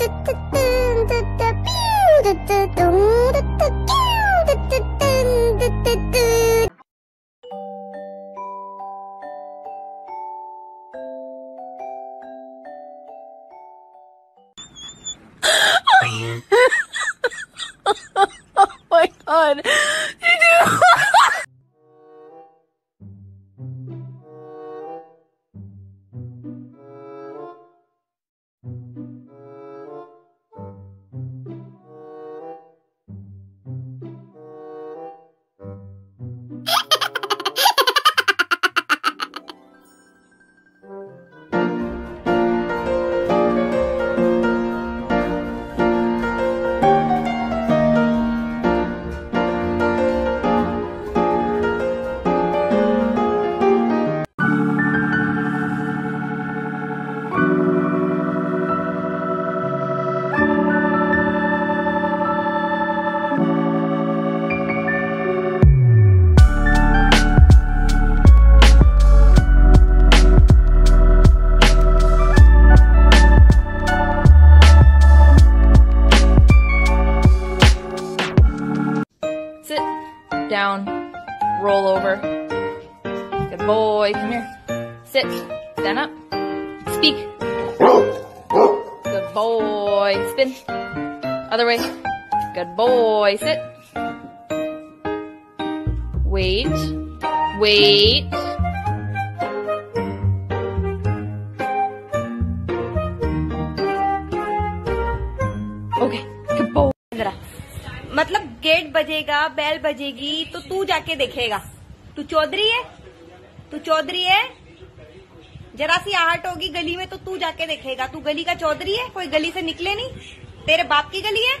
oh my god. down, roll over. Good boy, come here. Sit, stand up, speak. Good boy, spin. Other way. Good boy, sit. Wait, wait. बजेगा बैल बजेगी तो तू जाके देखेगा तू चौधरी है तू चौधरी है जरा सी आहट होगी गली में तो तू जाके देखेगा तू गली का चौधरी है कोई गली से निकले नहीं तेरे बाप की गली है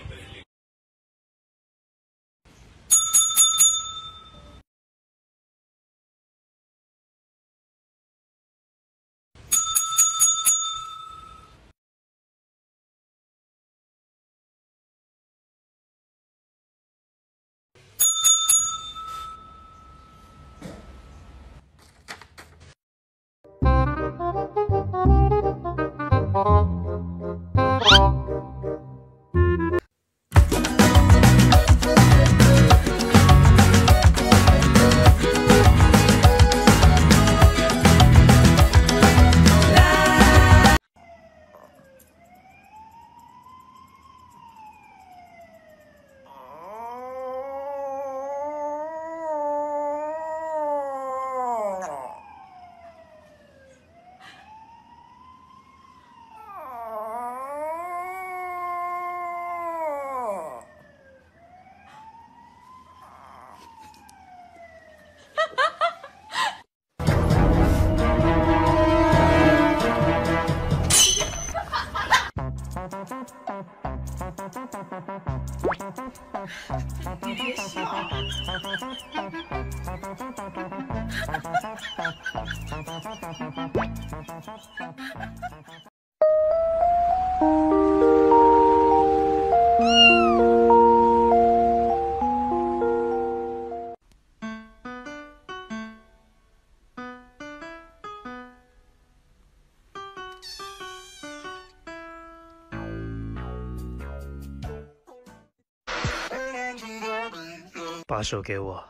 把手给我。